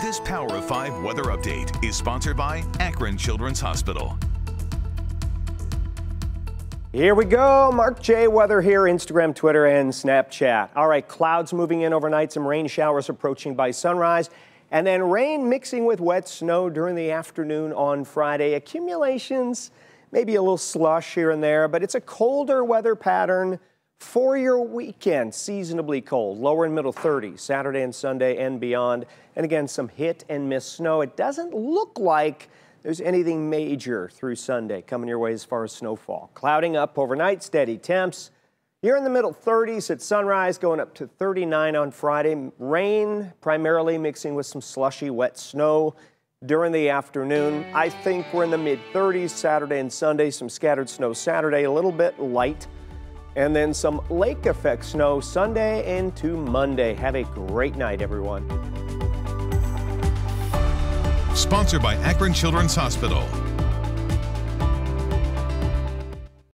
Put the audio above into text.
This Power of 5 weather update is sponsored by Akron Children's Hospital. Here we go. Mark J. Weather here, Instagram, Twitter, and Snapchat. All right, clouds moving in overnight, some rain showers approaching by sunrise, and then rain mixing with wet snow during the afternoon on Friday. Accumulations, maybe a little slush here and there, but it's a colder weather pattern for your weekend. Seasonably cold, lower and middle 30s, Saturday and Sunday and beyond. And again, some hit and miss snow. It doesn't look like there's anything major through Sunday coming your way as far as snowfall. Clouding up overnight, steady temps. Here in the middle 30s at sunrise, going up to 39 on Friday. Rain primarily mixing with some slushy, wet snow during the afternoon. I think we're in the mid 30s Saturday and Sunday. Some scattered snow Saturday, a little bit light. And then some lake effect snow Sunday into Monday. Have a great night, everyone. Sponsored by Akron Children's Hospital.